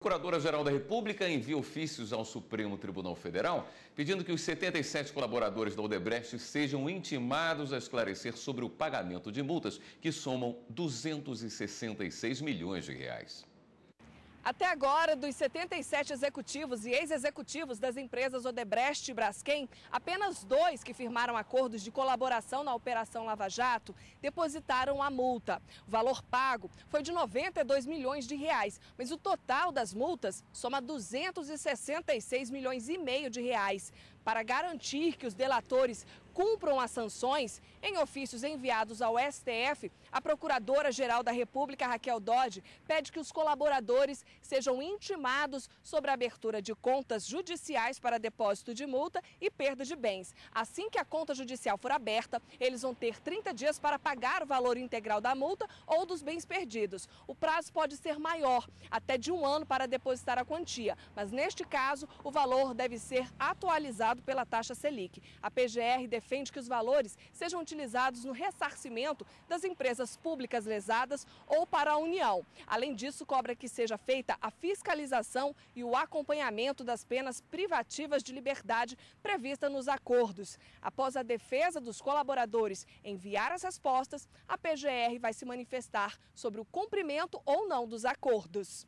Procuradora-Geral da República envia ofícios ao Supremo Tribunal Federal pedindo que os 77 colaboradores da Odebrecht sejam intimados a esclarecer sobre o pagamento de multas que somam 266 milhões de reais. Até agora, dos 77 executivos e ex-executivos das empresas Odebrecht e Braskem, apenas dois que firmaram acordos de colaboração na Operação Lava Jato depositaram a multa. O valor pago foi de 92 milhões de reais, mas o total das multas soma 266 milhões e meio de reais. Para garantir que os delatores cumpram as sanções, em ofícios enviados ao STF, a Procuradora-Geral da República, Raquel Dodge, pede que os colaboradores sejam intimados sobre a abertura de contas judiciais para depósito de multa e perda de bens. Assim que a conta judicial for aberta, eles vão ter 30 dias para pagar o valor integral da multa ou dos bens perdidos. O prazo pode ser maior, até de um ano para depositar a quantia, mas neste caso, o valor deve ser atualizado pela taxa Selic. A PGR defende que os valores sejam utilizados no ressarcimento das empresas públicas lesadas ou para a União. Além disso, cobra que seja feita a fiscalização e o acompanhamento das penas privativas de liberdade prevista nos acordos. Após a defesa dos colaboradores enviar as respostas, a PGR vai se manifestar sobre o cumprimento ou não dos acordos.